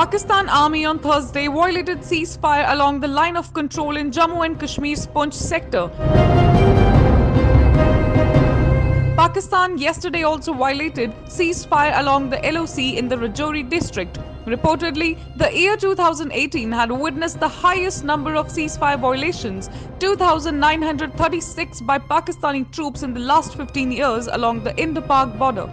Pakistan Army on Thursday violated ceasefire along the line of control in Jammu and Kashmir's Poonch sector. Pakistan yesterday also violated ceasefire along the LOC in the Rajouri district. Reportedly, the year 2018 had witnessed the highest number of ceasefire violations, 2,936 by Pakistani troops in the last 15 years along the Indo-Pak border.